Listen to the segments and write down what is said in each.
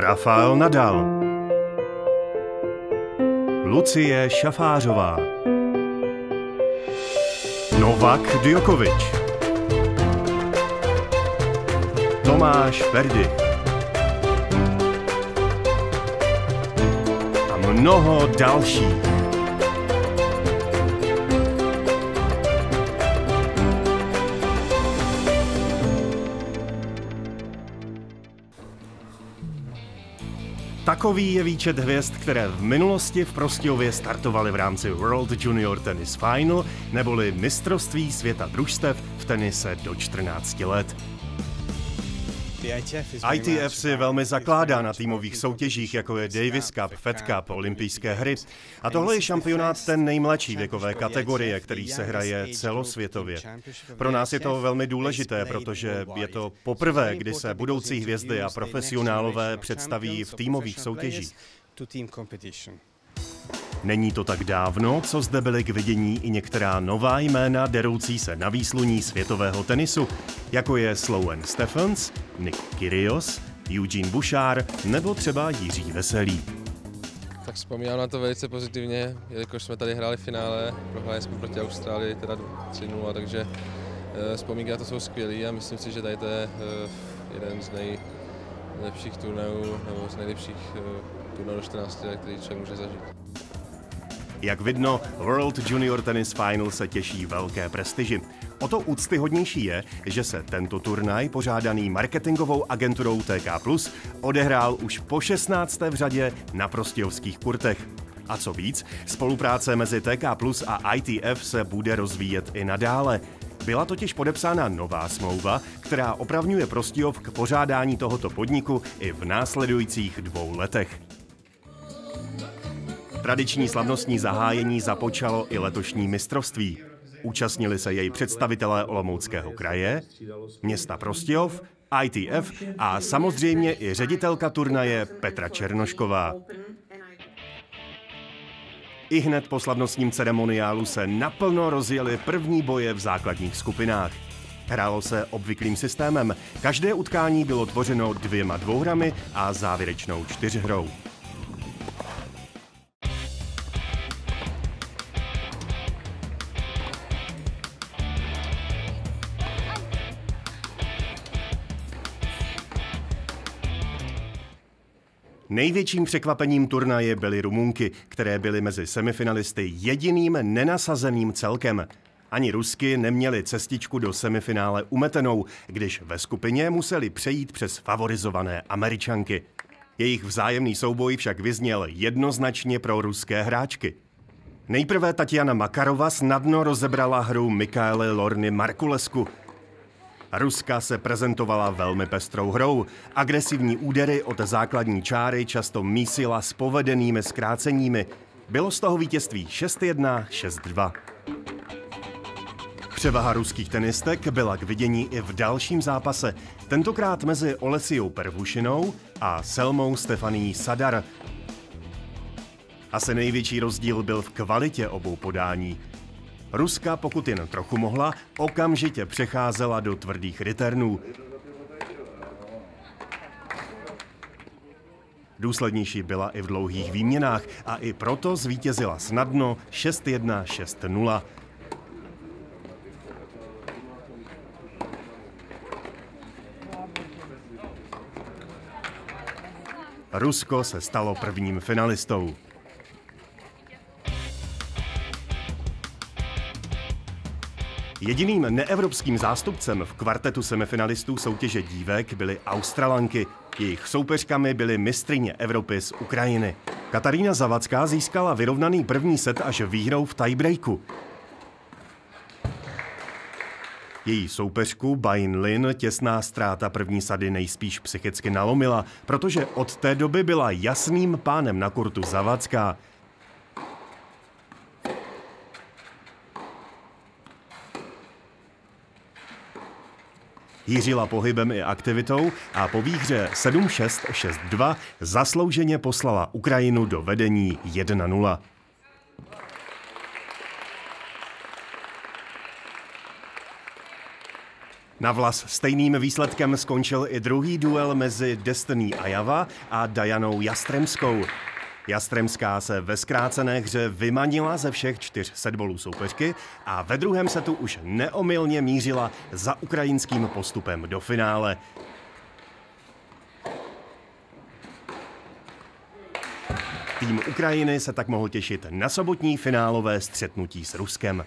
Rafael Nadal, Lucie Šafářová, Novak Djokovic, Tomáš Verdy. A mnoho dalších. Takový je výčet hvězd, které v minulosti v Prostějově startovaly v rámci World Junior Tennis Final neboli mistrovství světa družstev v tenise do 14 let. ITF si velmi zakládá na týmových soutěžích, jako je Davis Cup, Fed Cup, olympijské hry. A tohle je šampionát ten nejmladší věkové kategorie, který se hraje celosvětově. Pro nás je to velmi důležité, protože je to poprvé, kdy se budoucí hvězdy a profesionálové představí v týmových soutěžích. Není to tak dávno, co zde byly k vidění i některá nová jména deroucí se na výsluní světového tenisu, jako je Sloane Stephens, Nick Kyrgios, Eugene Bouchard nebo třeba Jiří Veselý. Tak vzpomínám na to velice pozitivně, jelikož jsme tady hráli finále, prohráli jsme proti Austrálii, teda 3-0, takže eh, vzpomínky na to jsou skvělé a myslím si, že tady to je eh, jeden z nejlepších turnajů nebo z nejlepších eh, turnajů 14 let, který člověk může zažít. Jak vidno, World Junior Tennis Final se těší velké prestiži. O to úctyhodnější je, že se tento turnaj, pořádaný marketingovou agenturou TK+, odehrál už po 16. v řadě na prostějovských kurtech. A co víc, spolupráce mezi TK Plus a ITF se bude rozvíjet i nadále. Byla totiž podepsána nová smlouva, která opravňuje Prostějov k pořádání tohoto podniku i v následujících dvou letech. Tradiční slavnostní zahájení započalo i letošní mistrovství. Účastnili se jej představitelé Olomouckého kraje, města Prostějov, ITF a samozřejmě i ředitelka turnaje Petra Černošková. I hned po slavnostním ceremoniálu se naplno rozjeli první boje v základních skupinách. Hrálo se obvyklým systémem. Každé utkání bylo tvořeno dvěma dvouhrami a závěrečnou čtyřhrou. Největším překvapením turnaje byly Rumunky, které byly mezi semifinalisty jediným nenasazeným celkem. Ani Rusky neměli cestičku do semifinále umetenou, když ve skupině museli přejít přes favorizované Američanky. Jejich vzájemný souboj však vyzněl jednoznačně pro ruské hráčky. Nejprve Tatiana Makarova snadno rozebrala hru Mikaely Lorny Markulesku, Ruska se prezentovala velmi pestrou hrou. Agresivní údery od základní čáry často mísila s povedenými zkráceními. Bylo z toho vítězství 6-1, 6-2. Převaha ruských tenistek byla k vidění i v dalším zápase, tentokrát mezi Olesiou Pervušinou a Selmou Stefaní Sadar. Asi největší rozdíl byl v kvalitě obou podání. Ruska, pokud jen trochu mohla, okamžitě přecházela do tvrdých returnů. Důslednější byla i v dlouhých výměnách a i proto zvítězila snadno 6-1, 6-0. Rusko se stalo prvním finalistou. Jediným neevropským zástupcem v kvartetu semifinalistů soutěže dívek byly Australanky. Jejich soupeřkami byly mistrině Evropy z Ukrajiny. Katarína Zavacká získala vyrovnaný první set až výhrou v tiebreaku. Její soupeřku Bain Lin těsná ztráta první sady nejspíš psychicky nalomila, protože od té doby byla jasným pánem na kurtu Zavacká. Jířila pohybem i aktivitou a po výhře 7-6-6-2 zaslouženě poslala Ukrajinu do vedení 1-0. Na vlas stejným výsledkem skončil i druhý duel mezi Destiny Ajava a Dajanou Jastremskou. Jastremská se ve zkrácené hře vymanila ze všech čtyř setbolů soupeřky a ve druhém setu už neomylně mířila za ukrajinským postupem do finále. Tým Ukrajiny se tak mohl těšit na sobotní finálové střetnutí s Ruskem.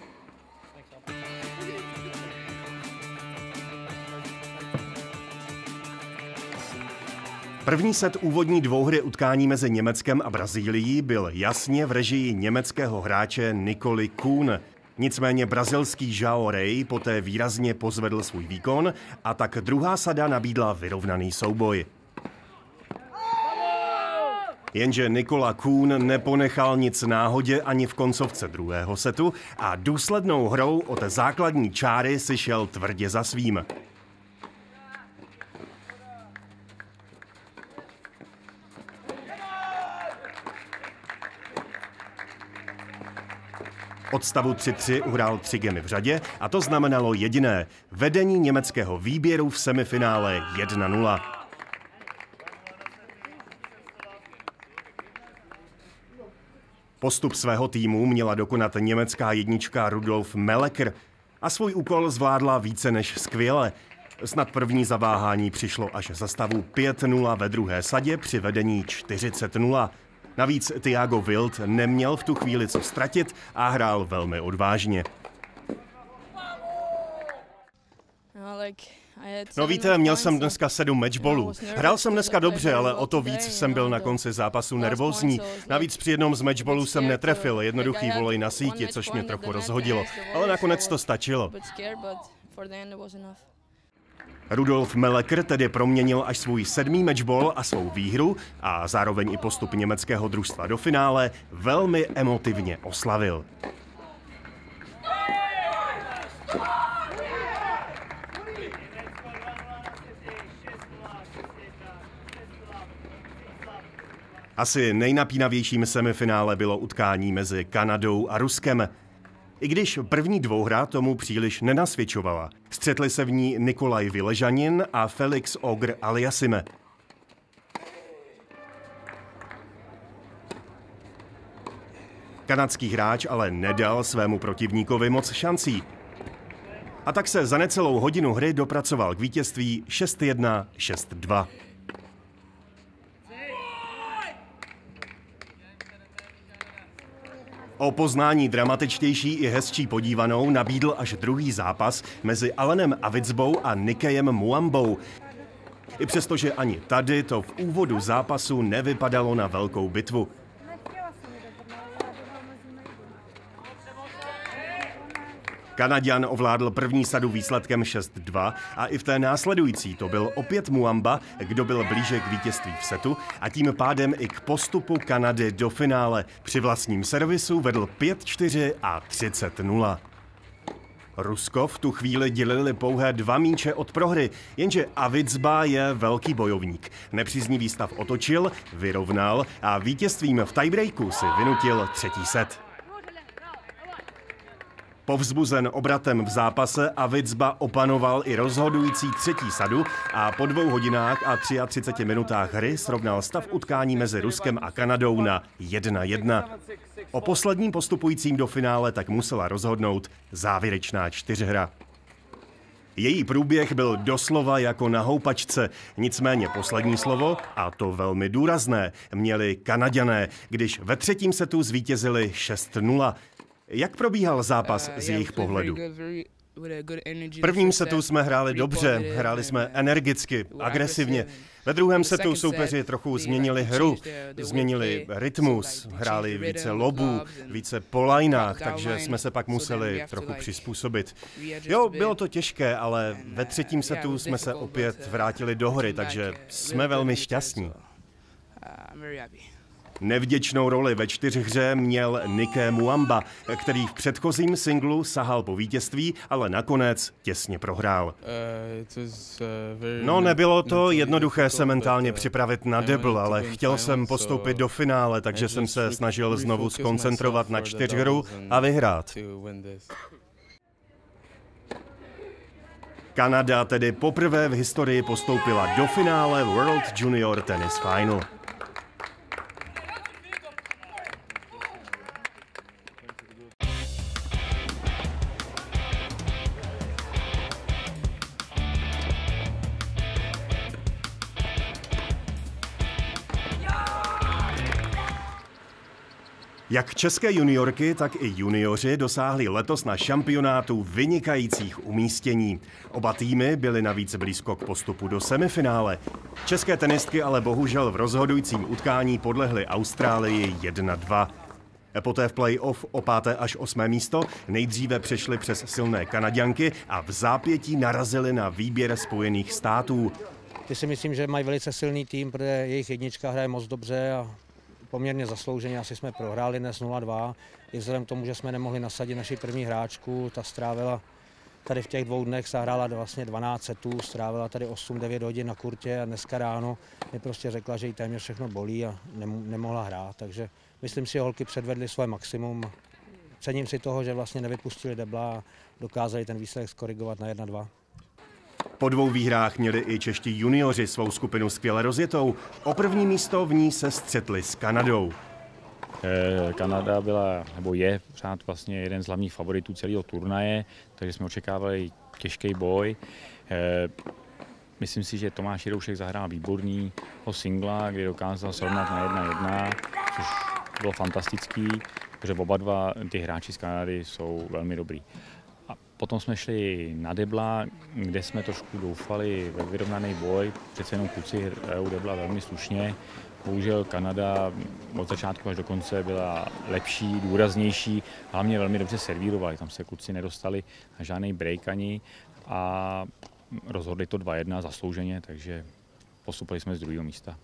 První set úvodní dvouhry utkání mezi Německem a Brazílií byl jasně v režii německého hráče Nikoli Kuhn. Nicméně brazilský João Rey poté výrazně pozvedl svůj výkon a tak druhá sada nabídla vyrovnaný souboj. Jenže Nikola Kuhn neponechal nic náhodě ani v koncovce druhého setu a důslednou hrou od základní čáry si šel tvrdě za svým. Od stavu 3-3 uhrál tři gemy v řadě a to znamenalo jediné – vedení německého výběru v semifinále 1-0. Postup svého týmu měla dokonat německá jednička Rudolf Meleker a svůj úkol zvládla více než skvěle. Snad první zaváhání přišlo až za stavu 5-0 ve druhé sadě při vedení 40-0. Navíc Thiago Wild neměl v tu chvíli co ztratit a hrál velmi odvážně. No víte, měl jsem dneska sedm matchballů. Hrál jsem dneska dobře, ale o to víc jsem byl na konci zápasu nervózní. Navíc při jednom z matchballů jsem netrefil jednoduchý volej na síti, což mě trochu rozhodilo. Ale nakonec to stačilo. Rudolf Meleker tedy proměnil až svůj sedmý matchball a svou výhru a zároveň i postup německého družstva do finále velmi emotivně oslavil. Asi nejnapínavějším semifinále bylo utkání mezi Kanadou a Ruskem. I když první dvouhra tomu příliš nenasvědčovala. Střetli se v ní Nikolaj Vyležanin a Felix Ogr Aliasime. Kanadský hráč ale nedal svému protivníkovi moc šancí. A tak se za necelou hodinu hry dopracoval k vítězství 6-1, 6-2. O poznání dramatičtější i hezčí podívanou nabídl až druhý zápas mezi Alenem Avicbou a Nikejem Muambou. I přestože ani tady to v úvodu zápasu nevypadalo na velkou bitvu. Kanaďan ovládl první sadu výsledkem 6-2 a i v té následující to byl opět Muamba, kdo byl blíže k vítězství v setu a tím pádem i k postupu Kanady do finále. Při vlastním servisu vedl 5-4 a 30-0. Rusko v tu chvíli dělili pouhé dva míče od prohry, jenže Avicba je velký bojovník. Nepříznivý stav otočil, vyrovnal a vítězstvím v tiebreaku si vynutil třetí set. Povzbuzen obratem v zápase a Vicba opanoval i rozhodující třetí sadu a po dvou hodinách a 33 minutách hry srovnal stav utkání mezi Ruskem a Kanadou na 1-1. O posledním postupujícím do finále tak musela rozhodnout závěrečná čtyřhra. Její průběh byl doslova jako na houpačce, nicméně poslední slovo, a to velmi důrazné, měli Kanaďané, když ve třetím setu zvítězili 6-0. Jak probíhal zápas uh, z jejich pohledu? V prvním setu jsme hráli dobře, hráli jsme energicky, agresivně. Ve druhém setu soupeři trochu změnili hru, změnili rytmus, hráli více lobů, více po lajnách, takže jsme se pak museli trochu přizpůsobit. Jo, bylo to těžké, ale ve třetím setu jsme se opět vrátili do hry, takže jsme velmi šťastní. Nevděčnou roli ve čtyřhře měl Nike Muamba, který v předchozím singlu sahal po vítězství, ale nakonec těsně prohrál. Uh, uh, no nebylo to jednoduché se mentálně uh, připravit na debl, ale chtěl jsem postoupit do finále, takže jsem se snažil znovu skoncentrovat na čtyřhru a vyhrát. Kanada tedy poprvé v historii postoupila do finále World Junior Tennis Final. Jak české juniorky, tak i junioři dosáhli letos na šampionátu vynikajících umístění. Oba týmy byly navíc blízko k postupu do semifinále. České tenistky ale bohužel v rozhodujícím utkání podlehly Austrálii 1-2. Poté v play-off o páté až osmé místo nejdříve přešli přes silné Kanaďanky a v zápětí narazili na výběr Spojených států. Ty si myslím, že mají velice silný tým, protože jejich jednička hraje moc dobře a poměrně zaslouženě. Asi jsme prohráli dnes 0-2. I vzhledem k tomu, že jsme nemohli nasadit naši první hráčku, ta strávila tady v těch dvou dnech zahrála vlastně 12 setů, strávila tady 8-9 hodin na kurtě a dneska ráno mi prostě řekla, že jí téměř všechno bolí a nemohla hrát. Takže myslím si, že holky předvedly svoje maximum. Cením si toho, že vlastně nevypustili debla a dokázali ten výsledek skorigovat na 1-2. Po dvou výhrách měli i čeští junioři svou skupinu skvěle rozjetou. O první místo v ní se střetli s Kanadou. Eh, Kanada byla, nebo je pořád vlastně jeden z hlavních favoritů celého turnaje, takže jsme očekávali těžký boj. Eh, myslím si, že Tomáš Jiroušek zahrál výborný o singla, kdy dokázal srovnat na 1-1, což bylo fantastický, protože oba dva ty hráči z Kanady jsou velmi dobrý. Potom jsme šli na Debla, kde jsme trošku doufali ve vyrovnaný boj. Přece jenom kluci hrajou Debla velmi slušně. Bohužel Kanada od začátku až do konce byla lepší, důraznější, hlavně velmi dobře servírovali. Tam se kluci nedostali na žádný break ani a rozhodli to 2-1 zaslouženě, takže postupili jsme z druhého místa.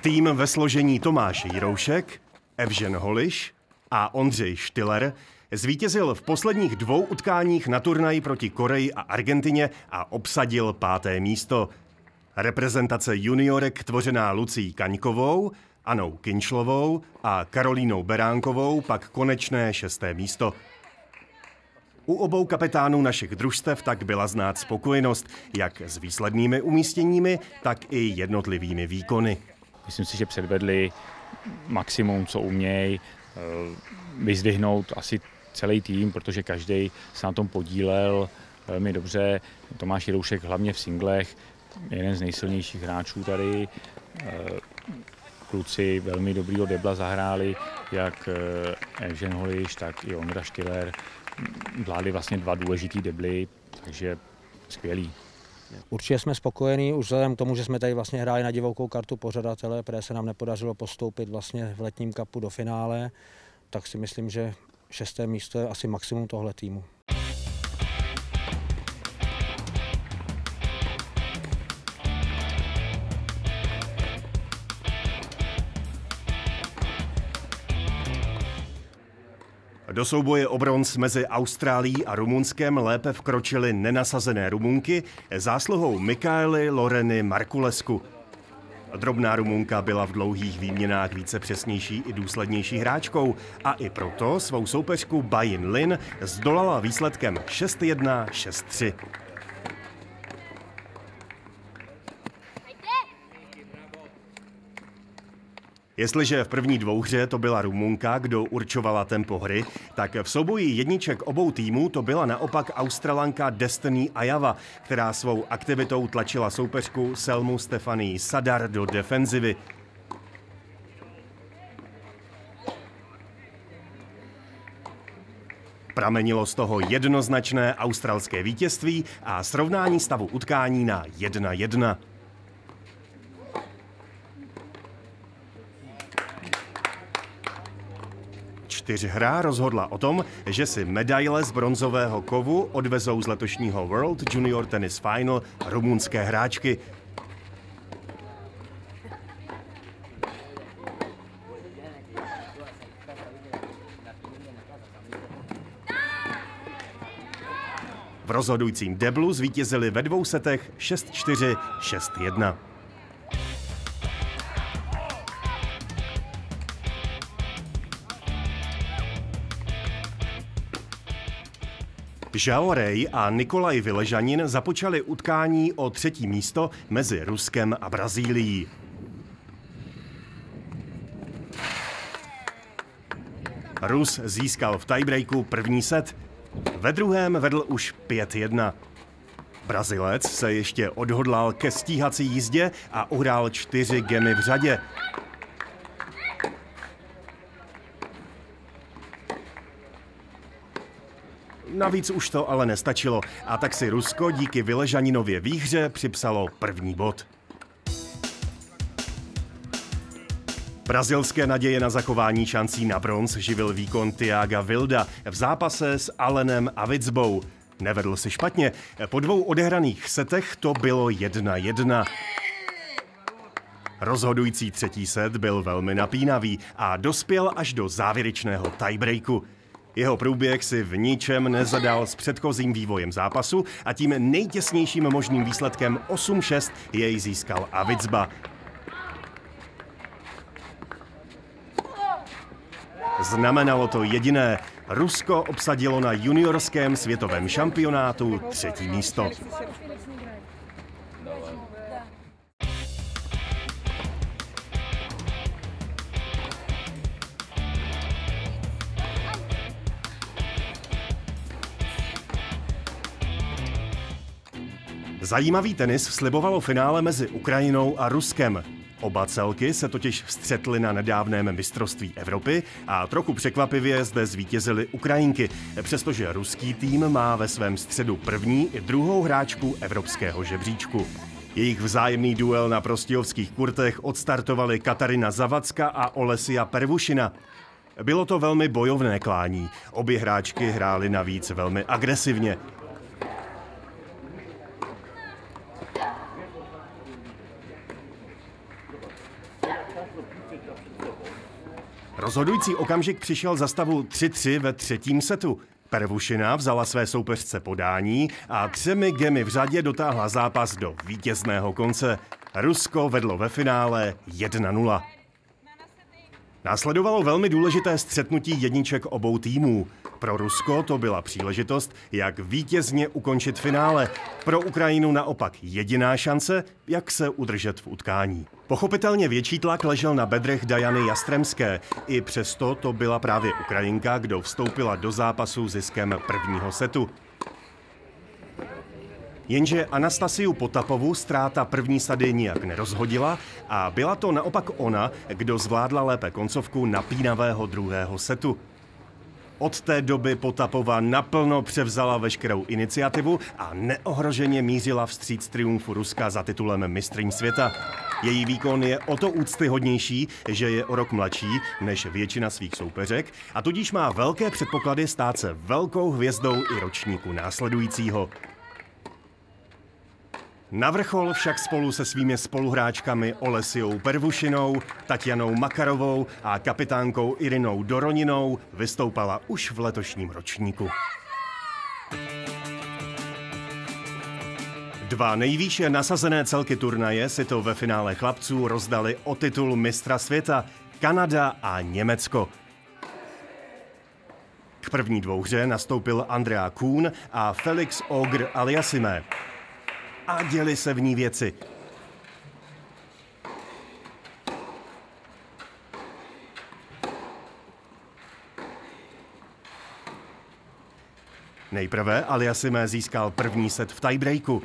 Tým ve složení Tomáš Jiroušek, Evžen Holiš a Ondřej Štiller Zvítězil v posledních dvou utkáních na turnaji proti Koreji a Argentině a obsadil páté místo. Reprezentace juniorek tvořená Lucí Kaňkovou, Anou Kinčlovou a Karolínou Beránkovou pak konečné šesté místo. U obou kapitánů našich družstev tak byla znát spokojenost, jak s výslednými umístěními, tak i jednotlivými výkony. Myslím si, že předvedli maximum, co umějí, eh, vyzdvihnout asi celý tým, protože každý se na tom podílel velmi dobře. Tomáš Jiroušek hlavně v singlech, jeden z nejsilnějších hráčů tady. Eh, kluci velmi dobrýho debla zahráli, jak eh, Evžen Holiš, tak i Ondra Štiller. Vládli vlastně dva důležitý debly, takže skvělý. Určitě jsme spokojení, už vzhledem k tomu, že jsme tady vlastně hráli na divokou kartu pořadatele, protože se nám nepodařilo postoupit vlastně v letním kapu do finále, tak si myslím, že šesté místo je asi maximum tohle týmu. Do souboje o bronz mezi Austrálií a Rumunskem lépe vkročily nenasazené Rumunky zásluhou Mikaely Loreny Markulesku. Drobná Rumunka byla v dlouhých výměnách více přesnější i důslednější hráčkou a i proto svou soupeřku Bayin Lin zdolala výsledkem 6-1, 6-3. Jestliže v první dvouhře to byla Rumunka, kdo určovala tempo hry, tak v souboji jedniček obou týmů to byla naopak Australanka Destiny Ayava, která svou aktivitou tlačila soupeřku Selmu Stefanii Sadar do defenzivy. Pramenilo z toho jednoznačné australské vítězství a srovnání stavu utkání na 1-1. Čtyřhra rozhodla o tom, že si medaile z bronzového kovu odvezou z letošního World Junior Tennis Final rumunské hráčky. V rozhodujícím deblu zvítězili ve dvou setech 6-4, 6-1. Zhao Ray a Nikolaj Vyležanin započali utkání o třetí místo mezi Ruskem a Brazílií. Rus získal v tiebreaku první set. Ve druhém vedl už 5-1. Brazilec se ještě odhodlal ke stíhací jízdě a uhrál čtyři gemy v řadě. Navíc už to ale nestačilo a tak si Rusko díky Vyležaninově výhře připsalo první bod. Brazilské naděje na zachování šancí na bronz živil výkon Tiaga Vilda v zápase s Allenem Avicbou. Nevedl si špatně. Po dvou odehraných setech to bylo 1-1. Rozhodující třetí set byl velmi napínavý a dospěl až do závěrečného tiebreaku. Jeho průběh si v ničem nezadal s předchozím vývojem zápasu a tím nejtěsnějším možným výsledkem 8-6 jej získal Avicba. Znamenalo to jediné. Rusko obsadilo na juniorském světovém šampionátu třetí místo. Zajímavý tenis slibovalo finále mezi Ukrajinou a Ruskem. Oba celky se totiž střetly na nedávném mistrovství Evropy a trochu překvapivě zde zvítězily Ukrajinky, přestože ruský tým má ve svém středu první i druhou hráčku evropského žebříčku. Jejich vzájemný duel na prostijovských kurtech odstartovali Katarina Zavacka a Olesia Pervušina. Bylo to velmi bojovné klání. Obě hráčky hrály navíc velmi agresivně. Rozhodující okamžik přišel za stavu 3-3 ve třetím setu. Pervušina vzala své soupeřce podání a třemi gemy v řadě dotáhla zápas do vítězného konce. Rusko vedlo ve finále 1-0. Následovalo velmi důležité střetnutí jedniček obou týmů. Pro Rusko to byla příležitost, jak vítězně ukončit finále. Pro Ukrajinu naopak jediná šance, jak se udržet v utkání. Pochopitelně větší tlak ležel na bedrech Dajany Jastremské. I přesto to byla právě Ukrajinka, kdo vstoupila do zápasu ziskem prvního setu. Jenže Anastasiu Potapovu ztráta první sady nijak nerozhodila a byla to naopak ona, kdo zvládla lépe koncovku napínavého druhého setu. Od té doby Potapova naplno převzala veškerou iniciativu a neohroženě mířila vstříc triumfu Ruska za titulem mistryň světa. Její výkon je o to úctyhodnější, že je o rok mladší než většina svých soupeřek a tudíž má velké předpoklady stát se velkou hvězdou i ročníku následujícího. Na vrchol však spolu se svými spoluhráčkami Olesiou Pervušinou, Tatianou Makarovou a kapitánkou Irinou Doroninou vystoupala už v letošním ročníku. Dva nejvýše nasazené celky turnaje si to ve finále chlapců rozdali o titul mistra světa Kanada a Německo. K první dvouhře nastoupil Andrea Kuhn a Felix Ogr aliasime a děli se v ní věci. Nejprve Aliasime získal první set v tiebreaku.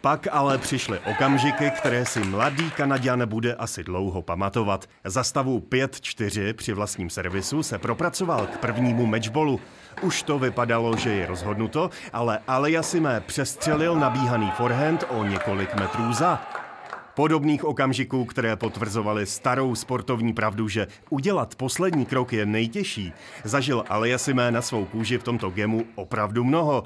Pak ale přišly okamžiky, které si mladý Kanaďan bude asi dlouho pamatovat. Za stavu 5-4 při vlastním servisu se propracoval k prvnímu matchballu. Už to vypadalo, že je rozhodnuto, ale Aliasime přestřelil nabíhaný forehand o několik metrů za. Podobných okamžiků, které potvrzovaly starou sportovní pravdu, že udělat poslední krok je nejtěžší, zažil Aliasime na svou kůži v tomto gemu opravdu mnoho.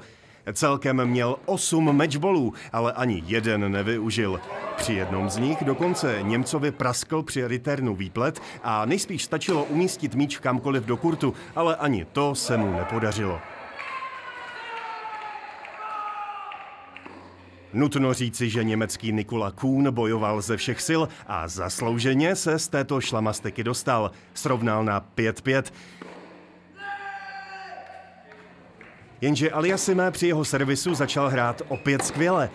Celkem měl 8 matchballů, ale ani jeden nevyužil. Při jednom z nich dokonce Němcovi praskl při returnu výplet a nejspíš stačilo umístit míč kamkoliv do kurtu, ale ani to se mu nepodařilo. Nutno říci, že německý Nikola Kuhn bojoval ze všech sil a zaslouženě se z této šlamasteky dostal. Srovnal na 5-5. Jenže Aliasime při jeho servisu začal hrát opět skvěle.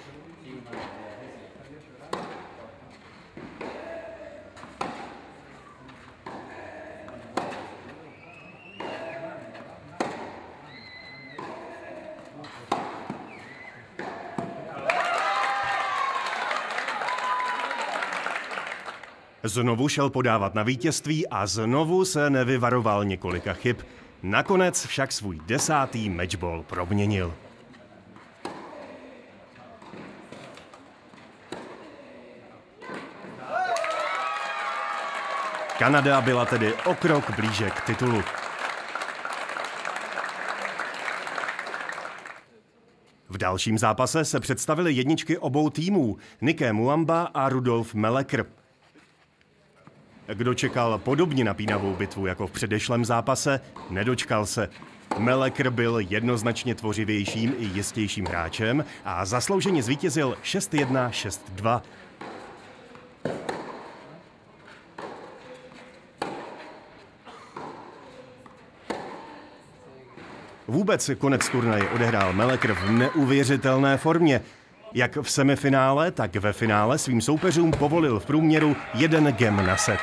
Znovu šel podávat na vítězství a znovu se nevyvaroval několika chyb. Nakonec však svůj desátý matchball proměnil. Kanada byla tedy o krok blíže k titulu. V dalším zápase se představili jedničky obou týmů, Nike Muamba a Rudolf Melekr. Kdo čekal podobně napínavou bitvu jako v předešlém zápase, nedočkal se. Melekr byl jednoznačně tvořivějším i jistějším hráčem a zaslouženě zvítězil 6-1, 6-2. Vůbec konec turnaje odehrál Melekr v neuvěřitelné formě. Jak v semifinále, tak ve finále svým soupeřům povolil v průměru jeden gem na set.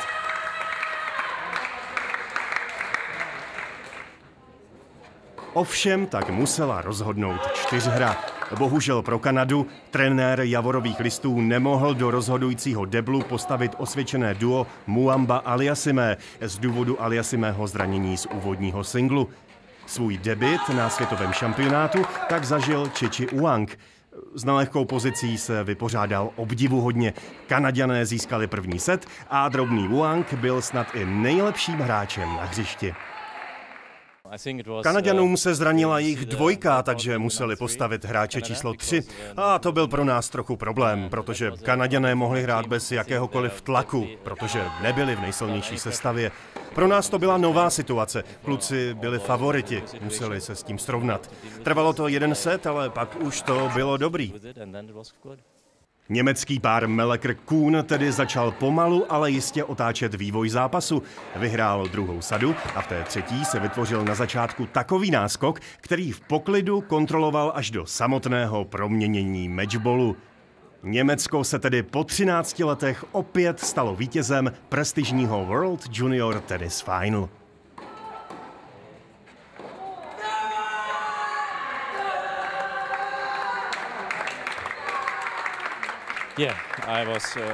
Ovšem tak musela rozhodnout čtyřhra. Bohužel pro Kanadu trenér Javorových listů nemohl do rozhodujícího deblu postavit osvědčené duo Muamba Aliasime z důvodu Aliasimého zranění z úvodního singlu. Svůj debit na světovém šampionátu tak zažil Čiči Uang. S nelehkou pozicí se vypořádal obdivuhodně. Kanaďané získali první set a drobný Wang byl snad i nejlepším hráčem na hřišti. Kanaďanům se zranila jejich dvojka, takže museli postavit hráče číslo 3. A to byl pro nás trochu problém, protože Kanaďané mohli hrát bez jakéhokoliv tlaku, protože nebyli v nejsilnější sestavě. Pro nás to byla nová situace. Kluci byli favoriti, museli se s tím srovnat. Trvalo to jeden set, ale pak už to bylo dobrý. Německý pár Melekr Kuhn tedy začal pomalu, ale jistě otáčet vývoj zápasu. Vyhrál druhou sadu a v té třetí se vytvořil na začátku takový náskok, který v poklidu kontroloval až do samotného proměnění matchballu. Německo se tedy po 13 letech opět stalo vítězem prestižního World Junior Tennis Final.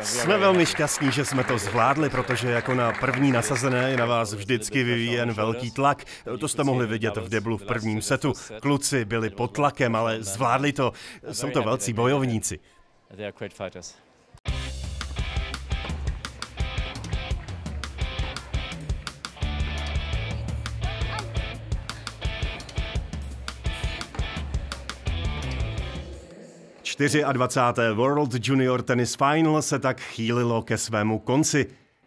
Jsme velmi šťastní, že jsme to zvládli, protože jako na první nasazené je na vás vždycky vyvíjen velký tlak. To jste mohli vidět v deblu v prvním setu. Kluci byli pod tlakem, ale zvládli to. Jsou to velcí bojovníci. 24. World Junior Tennis Final se tak chýlilo ke svému konci.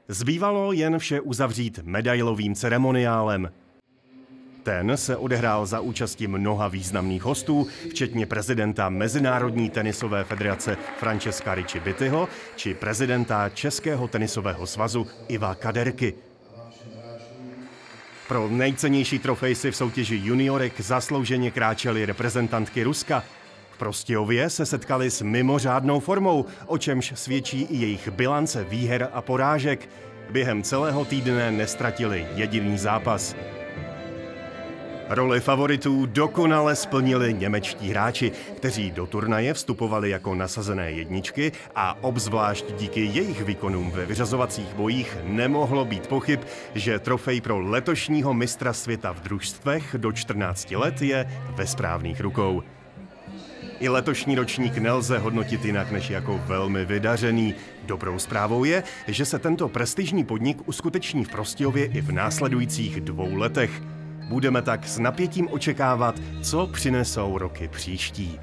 Zbývalo jen vše uzavřít medailovým ceremoniálem. Ten se odehrál za účasti mnoha významných hostů, včetně prezidenta Mezinárodní tenisové federace Francesca Ricci Bittyho či prezidenta Českého tenisového svazu Iva Kaderky. Pro nejcennější trofej si v soutěži juniorek zaslouženě kráčely reprezentantky Ruska – Prostějově se setkali s mimořádnou formou, o čemž svědčí i jejich bilance výher a porážek. Během celého týdne nestratili jediný zápas. Roli favoritů dokonale splnili němečtí hráči, kteří do turnaje vstupovali jako nasazené jedničky a obzvlášť díky jejich výkonům ve vyřazovacích bojích nemohlo být pochyb, že trofej pro letošního mistra světa v družstvech do 14 let je ve správných rukou. I letošní ročník nelze hodnotit jinak než jako velmi vydařený. Dobrou zprávou je, že se tento prestižní podnik uskuteční v Prostějově i v následujících dvou letech. Budeme tak s napětím očekávat, co přinesou roky příští.